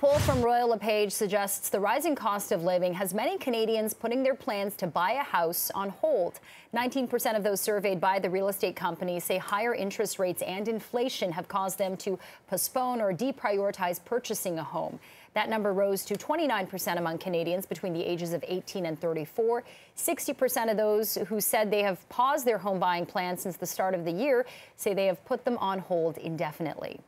poll from Royal LePage suggests the rising cost of living has many Canadians putting their plans to buy a house on hold. 19% of those surveyed by the real estate company say higher interest rates and inflation have caused them to postpone or deprioritize purchasing a home. That number rose to 29% among Canadians between the ages of 18 and 34. 60% of those who said they have paused their home buying plans since the start of the year say they have put them on hold indefinitely.